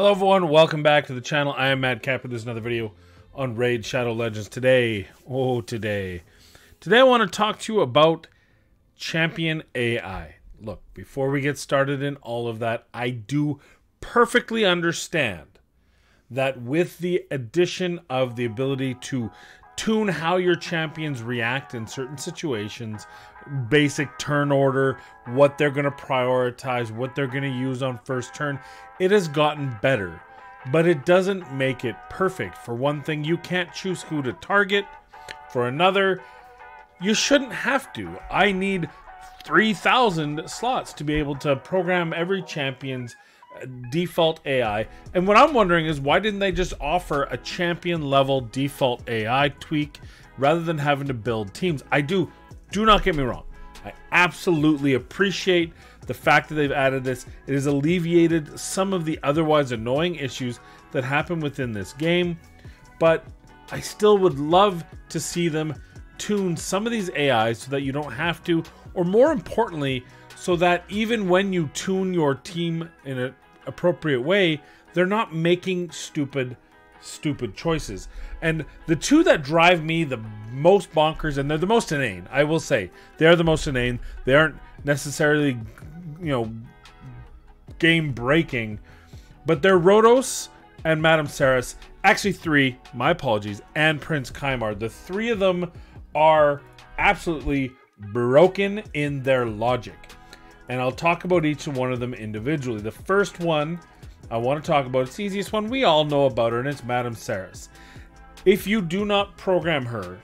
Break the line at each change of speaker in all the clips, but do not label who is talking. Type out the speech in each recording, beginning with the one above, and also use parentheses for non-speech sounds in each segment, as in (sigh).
Hello everyone, welcome back to the channel. I am Mad Capper. There's another video on Raid Shadow Legends today. Oh, today. Today I want to talk to you about Champion AI. Look, before we get started in all of that, I do perfectly understand that with the addition of the ability to tune how your champions react in certain situations, basic turn order, what they're going to prioritize, what they're going to use on first turn, it has gotten better. But it doesn't make it perfect. For one thing, you can't choose who to target. For another, you shouldn't have to. I need 3,000 slots to be able to program every champion's uh, default AI. And what I'm wondering is why didn't they just offer a champion level default AI tweak rather than having to build teams? I do, do not get me wrong. I absolutely appreciate the fact that they've added this. It has alleviated some of the otherwise annoying issues that happen within this game, but I still would love to see them tune some of these AIs so that you don't have to, or more importantly, so that even when you tune your team in an appropriate way, they're not making stupid stupid choices. And the two that drive me the most bonkers, and they're the most inane, I will say, they are the most inane. They aren't necessarily, you know, game breaking, but they're Rotos and Madame Serris. Actually, three, my apologies, and Prince Kymar. The three of them are absolutely broken in their logic. And I'll talk about each one of them individually. The first one I want to talk about. It's the easiest one. We all know about her, and it's Madame Serris. If you do not program her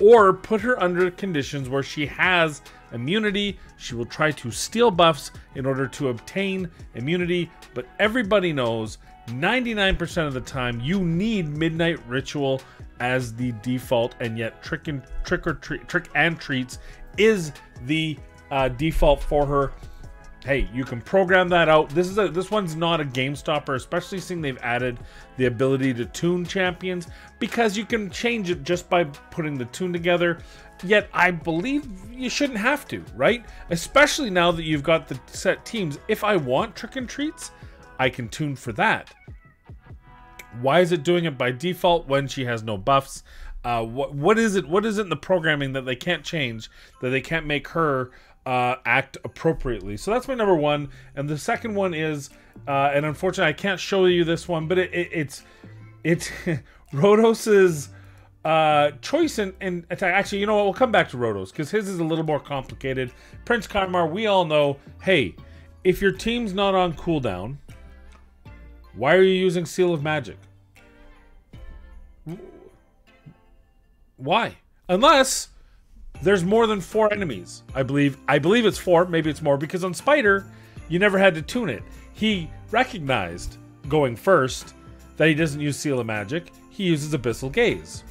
or put her under conditions where she has immunity, she will try to steal buffs in order to obtain immunity. But everybody knows 99% of the time you need Midnight Ritual as the default, and yet Trick and Trick or Treat, Trick and Treats is the uh, default for her hey, you can program that out. This is a this one's not a game stopper, especially seeing they've added the ability to tune champions because you can change it just by putting the tune together. Yet I believe you shouldn't have to, right? Especially now that you've got the set teams. If I want trick and treats, I can tune for that. Why is it doing it by default when she has no buffs? Uh, what what is it? What is it in the programming that they can't change that they can't make her uh, act appropriately. So that's my number one. And the second one is, uh, and unfortunately I can't show you this one, but it, it, it's it's (laughs) Rotos's uh, choice and, and attack. Actually, you know what? We'll come back to Rotos because his is a little more complicated. Prince Kymar, we all know. Hey, if your team's not on cooldown, why are you using Seal of Magic? Why? Unless there's more than four enemies. I believe I believe it's four, maybe it's more, because on Spider, you never had to tune it. He recognized going first that he doesn't use Seal of Magic, he uses Abyssal Gaze.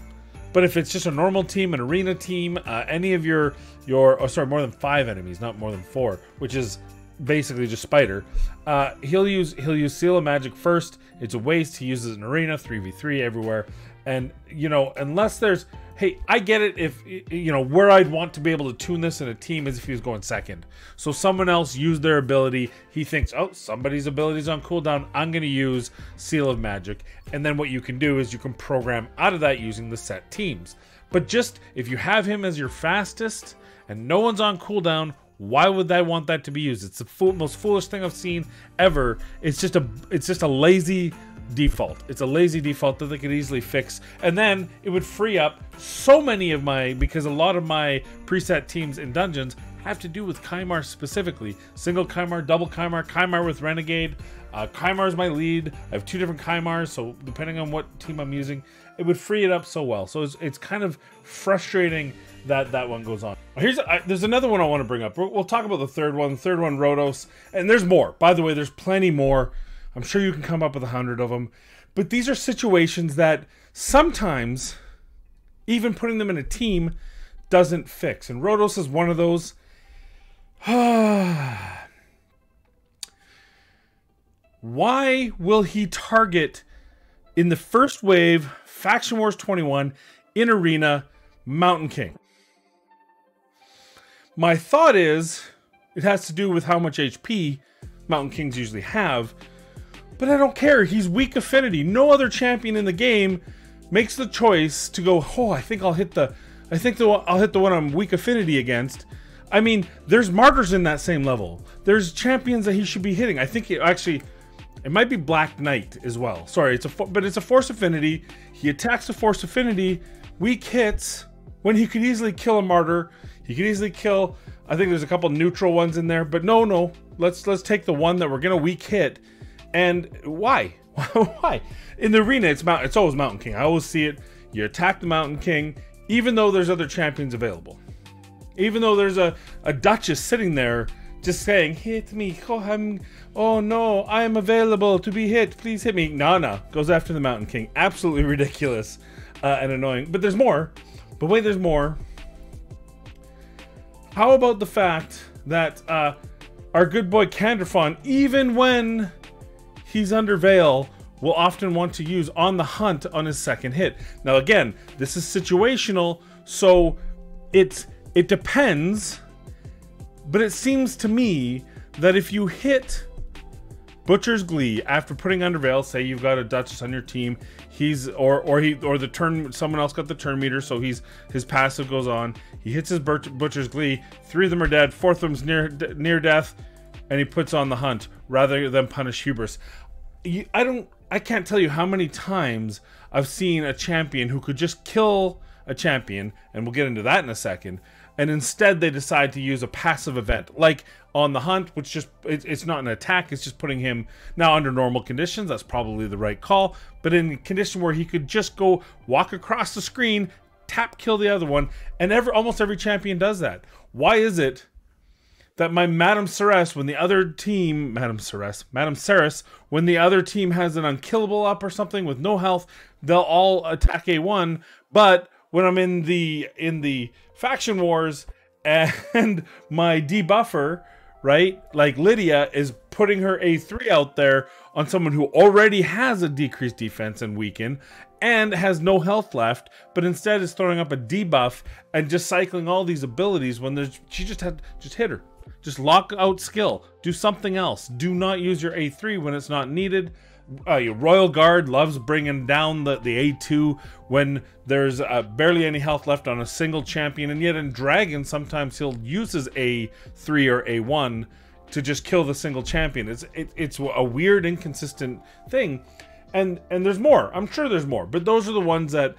But if it's just a normal team, an arena team, uh, any of your your oh sorry, more than five enemies, not more than four, which is basically just Spider. Uh, he'll use he'll use Seal of Magic first. It's a waste. He uses an arena, three v three everywhere, and you know unless there's hey, I get it if, you know, where I'd want to be able to tune this in a team is if he was going second. So someone else used their ability. He thinks, oh, somebody's ability is on cooldown. I'm going to use Seal of Magic. And then what you can do is you can program out of that using the set teams. But just if you have him as your fastest and no one's on cooldown, why would I want that to be used? It's the most foolish thing I've seen ever. It's just a it's just a lazy default. It's a lazy default that they could easily fix. And then it would free up so many of my, because a lot of my preset teams in dungeons have to do with Kymar specifically. Single Kymar, double Kymar, Kymar with Renegade. Uh, Kymar is my lead. I have two different Kymars, so depending on what team I'm using, it would free it up so well. So it's, it's kind of frustrating that that one goes on. Here's I, there's another one I want to bring up. We'll, we'll talk about the third one. Third one, Rotos, and there's more. By the way, there's plenty more. I'm sure you can come up with a hundred of them. But these are situations that sometimes even putting them in a team doesn't fix. And Rotos is one of those. (sighs) Why will he target in the first wave, Faction Wars 21, in Arena, Mountain King? My thought is it has to do with how much HP Mountain Kings usually have But I don't care. He's weak affinity. No other champion in the game makes the choice to go, oh, I think I'll hit the, I think the, I'll hit the one I'm weak affinity against. I mean, there's martyrs in that same level. There's champions that he should be hitting. I think he actually, it might be Black Knight as well. Sorry, it's a, but it's a force affinity. He attacks the force affinity, weak hits when he could easily kill a martyr. He could easily kill. I think there's a couple neutral ones in there, but no, no. Let's let's take the one that we're gonna weak hit. And why? (laughs) why? In the arena, it's mount. It's always Mountain King. I always see it. You attack the Mountain King, even though there's other champions available. Even though there's a, a Duchess sitting there just saying, hit me. Oh, I'm, oh no, I am available to be hit. Please hit me. No. Goes after the Mountain King. Absolutely (laughs) ridiculous uh, and annoying. But there's more. But wait, there's more. How about the fact that uh, our good boy Candraphon, even when he's under Veil, will often want to use on the hunt on his second hit. Now again, this is situational, so it's it depends, but it seems to me that if you hit Butcher's Glee after putting under Veil, say you've got a Duchess on your team, he's or or he or the turn someone else got the turn meter, so he's his passive goes on. He hits his Butcher's Glee, three of them are dead, fourth of them's near near death, and he puts on the hunt rather than punish hubris. I don't I can't tell you how many times I've seen a champion who could just kill a champion, and we'll get into that in a second, and instead they decide to use a passive event like on the hunt which just it, it's not an attack it's just putting him now under normal conditions that's probably the right call but in a condition where he could just go walk across the screen tap kill the other one and every almost every champion does that why is it that my Madame Serris, when the other team, Madame Serris, Madame Serris, when the other team has an unkillable up or something with no health, they'll all attack A1. But when I'm in the in the faction wars (laughs) and my debuffer, right? Like Lydia is putting her A3 out there on someone who already has a decreased defense and weaken and has no health left, but instead is throwing up a debuff and just cycling all these abilities when there's she just had just hit her. Just lock out skill. Do something else. Do not use your A3 when it's not needed uh, Royal Guard loves bringing down the, the A2 when there's uh, barely any health left on a single champion, and yet in Dragon, sometimes he'll use his A3 or A1 to just kill the single champion. It's it, it's a weird, inconsistent thing, and and there's more. I'm sure there's more, but those are the ones that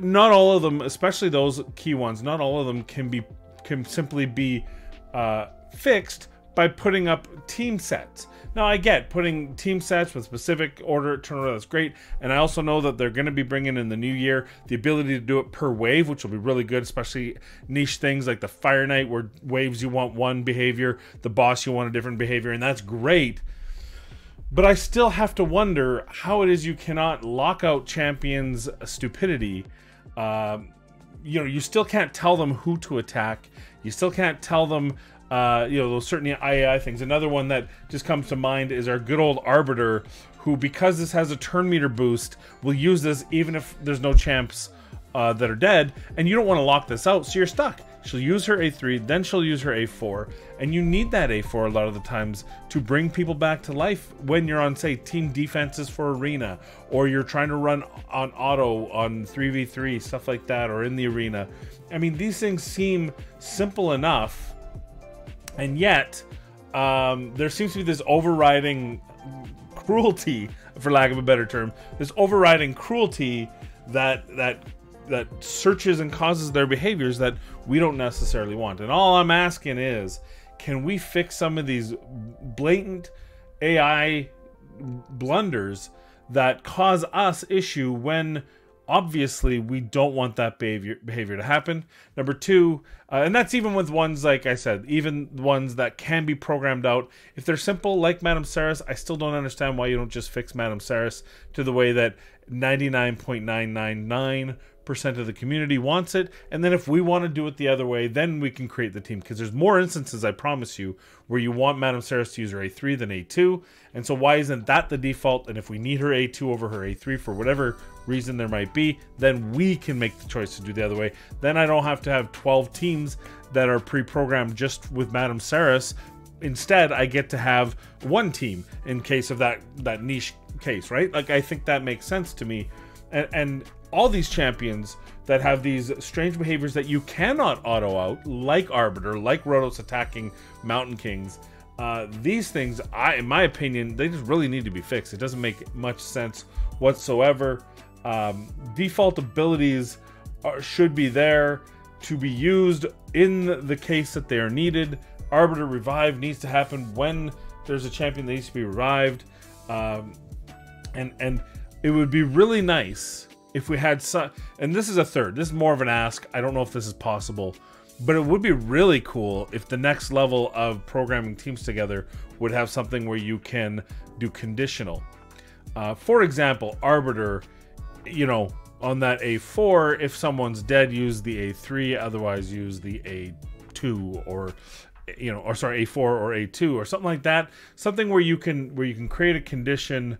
not all of them, especially those key ones, not all of them can be can simply be uh, fixed by putting up team sets. Now I get putting team sets with specific order turnaround that's great, and I also know that they're going to be bringing in the new year the ability to do it per wave, which will be really good, especially niche things like the Fire Knight, where waves you want one behavior, the boss you want a different behavior, and that's great. But I still have to wonder how it is you cannot lock out champions' stupidity. Um, you know, you still can't tell them who to attack. You still can't tell them uh, you know, those certain IAI things. Another one that just comes to mind is our good old Arbiter, who, because this has a turn meter boost, will use this even if there's no champs uh, that are dead, and you don't want to lock this out, so you're stuck. She'll use her A3, then she'll use her A4, and you need that A4 a lot of the times to bring people back to life when you're on, say, team defenses for arena, or you're trying to run on auto on 3v3, stuff like that, or in the arena. I mean, these things seem simple enough and yet um, there seems to be this overriding cruelty, for lack of a better term, this overriding cruelty that that that searches and causes their behaviors that we don't necessarily want. And all I'm asking is, can we fix some of these blatant AI blunders that cause us issue when obviously we don't want that behavior behavior to happen. Number two uh, and that's even with ones like i said even ones that can be programmed out. If they're simple like madame Serris, i still don't understand why you don't just fix madame Serris to the way that 99.999 percent of the community wants it and then if we want to do it the other way then we can create the team because there's more instances i promise you where you want madame Serris to use her a3 than a2 and so why isn't that the default and if we need her a2 over her a3 for whatever reason there might be, then we can make the choice to do the other way. Then I don't have to have 12 teams that are pre-programmed just with Madame Serris instead I get to have one team in case of that that niche case, right? Like I think that makes sense to me. And, and all these champions that have these strange behaviors that you cannot auto out, like Arbiter, like Rotos attacking Mountain Kings. Uh, these things, I, in my opinion, they just really need to be fixed. It doesn't make much sense whatsoever. Um, default abilities are, should be there to be used in the case that they are needed. Arbiter revive needs to happen when there's a champion that needs to be revived, um, and and it would be really nice if we had some. And this is a third. This is more of an ask. I don't know if this is possible, but it would be really cool if the next level of programming teams together would have something where you can do conditional. Uh, for example, Arbiter, you know, on that A4, if someone's dead, use the A3, otherwise use the A2 or you know, or sorry, A4 or A2 or something like that. Something where you can where you can create a condition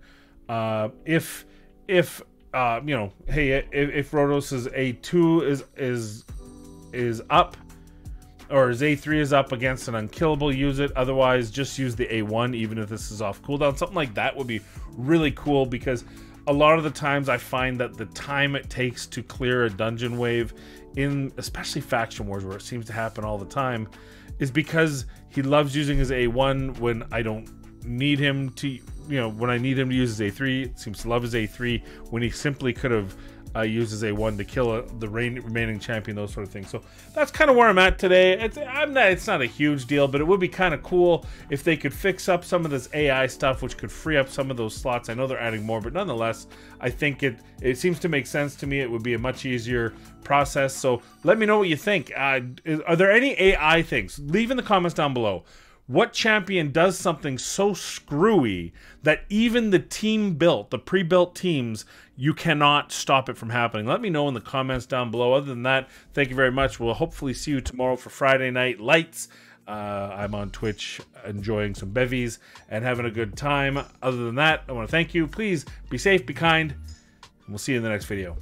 uh, if if uh, you know, hey, if, if Rotos' A2 is is is up or his A3 is up against an unkillable, use it. Otherwise, just use the A1, even if this is off cooldown. Something like that would be really cool because a lot of the times I find that the time it takes to clear a dungeon wave in especially faction wars where it seems to happen all the time is because he loves using his A1 when I don't need him to, you know, when I need him to use his A3. Seems to love his A3 when he simply could have uh, his a one to kill a, the reign, remaining champion, those sort of things. So that's kind of where I'm at today. It's I'm not it's not a huge deal, but it would be kind of cool if they could fix up some of this AI stuff, which could free up some of those slots. I know they're adding more, but nonetheless, I think it it seems to make sense to me. It would be a much easier process. So let me know what you think. Uh, are there any AI things? Leave in the comments down below. What champion does something so screwy that even the team built, the pre-built teams, you cannot stop it from happening? Let me know in the comments down below. Other than that, thank you very much. We'll hopefully see you tomorrow for Friday Night Lights. Uh, I'm on Twitch enjoying some bevies and having a good time. Other than that, I want to thank you. Please be safe, be kind, and we'll see you in the next video.